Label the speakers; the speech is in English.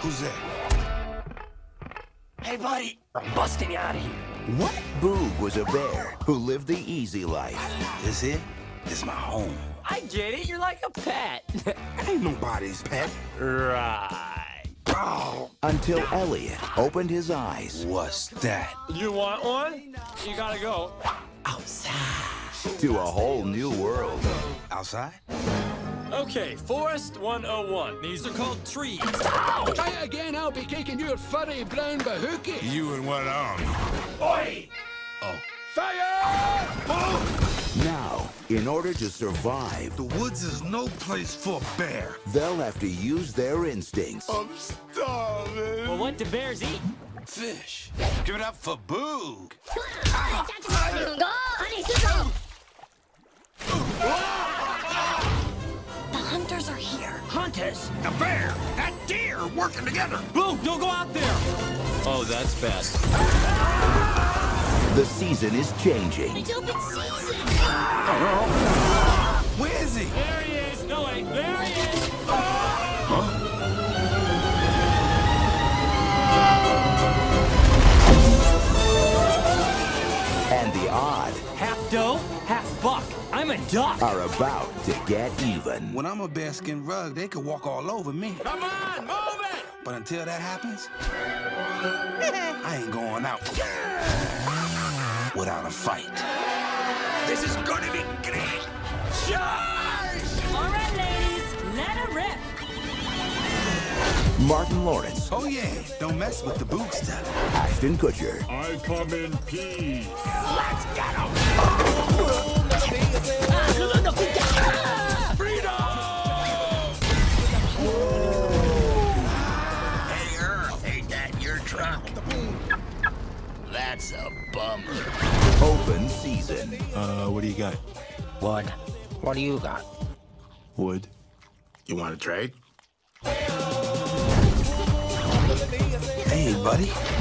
Speaker 1: Who's that?
Speaker 2: Hey, buddy, I'm busting you out of here.
Speaker 1: What?
Speaker 3: Boog was a bear who lived the easy life.
Speaker 1: This it? This my home.
Speaker 2: I get it. You're like a pet.
Speaker 1: Ain't nobody's pet.
Speaker 2: right.
Speaker 1: Oh,
Speaker 3: Until Elliot opened his eyes
Speaker 1: what's that?
Speaker 2: You want one? You gotta go. Outside.
Speaker 3: To a whole new world.
Speaker 1: Outside?
Speaker 2: Okay, Forest 101. These are called trees.
Speaker 4: Try it again, I'll be kicking your furry brown bahookie.
Speaker 1: You and what arm?
Speaker 2: Oi! Oh.
Speaker 4: Fire!
Speaker 3: Now, in order to survive,
Speaker 1: The woods is no place for a bear.
Speaker 3: they'll have to use their instincts.
Speaker 1: I'm starving.
Speaker 2: Well, what do bears eat?
Speaker 1: Fish. Give it up for Boog.
Speaker 5: Ah! Here.
Speaker 2: Hunters.
Speaker 1: A bear, that deer working together.
Speaker 2: Boom! Don't go out there. Oh, that's bad.
Speaker 3: The season is changing.
Speaker 5: It's open season.
Speaker 2: Oh, Where I'm a duck.
Speaker 3: are about to get even.
Speaker 1: When I'm a bearskin rug, they could walk all over me.
Speaker 2: Come on, move it.
Speaker 1: But until that happens, I ain't going out without a fight. This is gonna be great. Charge!
Speaker 6: All right, ladies, let her rip.
Speaker 3: Martin Lawrence,
Speaker 1: Oh yeah, don't mess with the boot stuff.
Speaker 3: Ashton Kutcher,
Speaker 2: I come in peace.
Speaker 7: Hey, that? That's a bummer.
Speaker 3: open season.
Speaker 8: Uh, what do you got?
Speaker 7: What? What do you got?
Speaker 8: Wood.
Speaker 1: You want to trade? Hey, buddy.